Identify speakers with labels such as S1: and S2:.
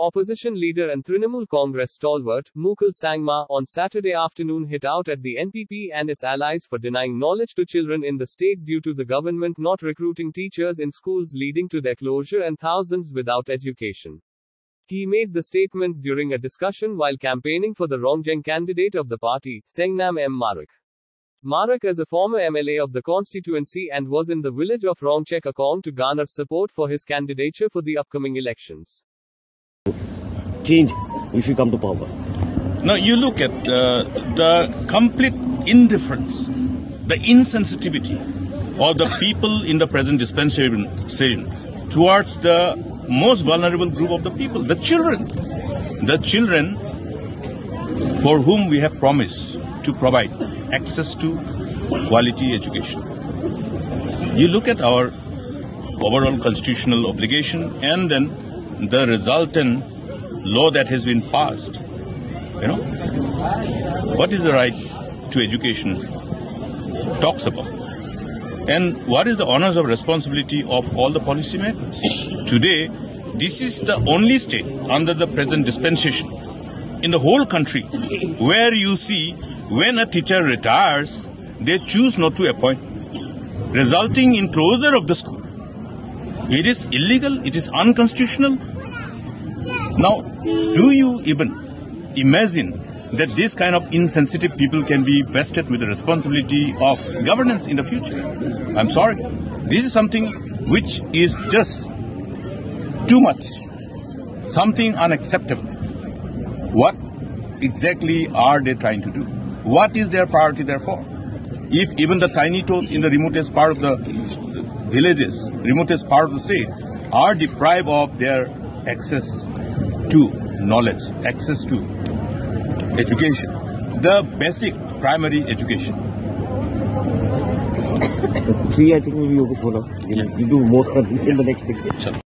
S1: Opposition leader and Trinamool Congress stalwart, Mukul Sangma, on Saturday afternoon hit out at the NPP and its allies for denying knowledge to children in the state due to the government not recruiting teachers in schools leading to their closure and thousands without education. He made the statement during a discussion while campaigning for the Rongjeng candidate of the party, Sengnam M. Marak. Marak is a former MLA of the constituency and was in the village of Rongchek Akong to garner support for his candidature for the upcoming elections.
S2: Change if you come to power.
S3: Now you look at uh, the complete indifference, the insensitivity of the people in the present dispensation towards the most vulnerable group of the people, the children. The children for whom we have promised to provide access to quality education. You look at our overall constitutional obligation and then the resultant law that has been passed. You know, what is the right to education talks about? And what is the honors of responsibility of all the policymakers? Today, this is the only state under the present dispensation in the whole country where you see when a teacher retires, they choose not to appoint, resulting in closure of the school. It is illegal, it is unconstitutional. Now, do you even imagine that this kind of insensitive people can be vested with the responsibility of governance in the future? I'm sorry. This is something which is just too much, something unacceptable. What exactly are they trying to do? What is their priority therefore? If even the tiny tots in the remotest part of the villages, remotest part of the state, are deprived of their access to knowledge, access to education, the basic primary education.
S2: Three, I think, will be okay for now. You, know, you do more in the next thing.